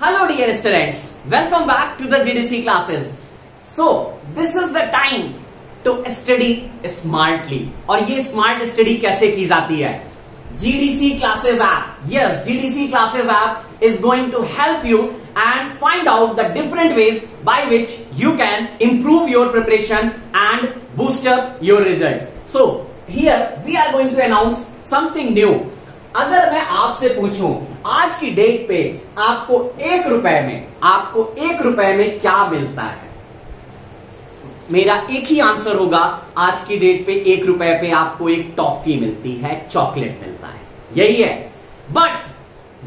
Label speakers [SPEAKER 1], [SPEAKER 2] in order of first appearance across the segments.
[SPEAKER 1] Hello dear students, welcome back to the GDC classes. So, this is the time to study smartly. और ये smart study कैसे की जाती है GDC classes app. Yes, GDC classes app is going to help you and find out the different ways by which you can improve your preparation and boost up your result. So, here we are going to announce something new. अगर मैं आपसे पूछूँ, आज की date पे आपको एक रुपए में, आपको एक रुपए में क्या मिलता है? मेरा एक ही आंसर होगा, आज की डेट पे एक रुपए पे आपको एक टॉफी मिलती है चॉकलेट मिलता है। यही है। But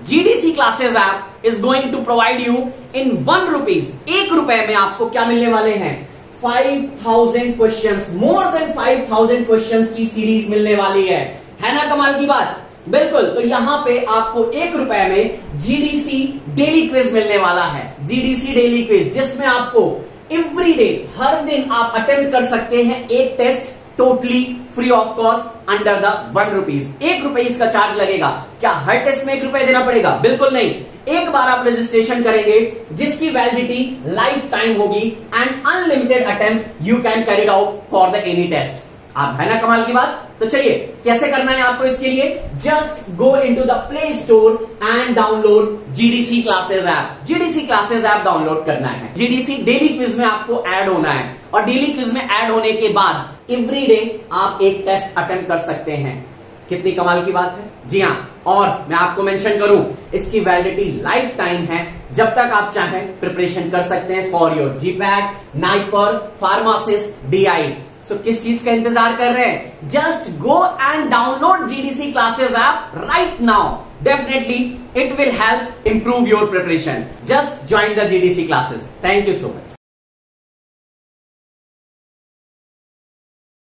[SPEAKER 1] GDC classes app is going to provide you in one rupees एक रुपए में आपको क्या मिलने वाले हैं? Five thousand question more than five thousand question की सीरीज़ मिलने वाली है। है ना कमाल की बात? बिल्कुल तो यहाँ पे आपको एक रुपए में जीडीसी डेली क्विज मिलने वाला है। जीडीसी डेली क्विज जिसमें आपको एवरी डे हर दिन आप अटेम्प्ट कर सकते हैं एक test totally free of cost under the one rupees एक रुपए इसका चार्ज लगेगा। क्या हर टेस्ट में एक रुपए देना पड़ेगा? बिल्कुल नहीं। एक बार आप रजिस्ट्रेशन करेंगे, जिसकी वैलिडिटी लाइफ टाइम होगी and unlimited attempt you can carry out for the any test आप है ना कमाल की बात? तो चलिए, कैसे करना है आपको इसके लिए? Just go into the play store and download GDC classes app GDC classes app download करना है। जीडीसी डेली क्विज में आपको ऐड होना है। और डेली क्विज में ऐड होने के बाद एवरी डे आप एक टेस्ट अटेंड कर सकते हैं। कितनी कमाल की बात है? जी हाँ। और मैं आपको मेंशन करूँ, इसकी वैलिडिटी लाइफ टाइम है। जब तक आप चाहें प्रिपरेशन कर सकते हैं for your GPAT NIPER pharmacist DI so किस चीज़ का इंतज़ार कर रहे हैं? Just go and download GDC classes app right now definitely it will help improve your preparation just join the GDC classes thank you so much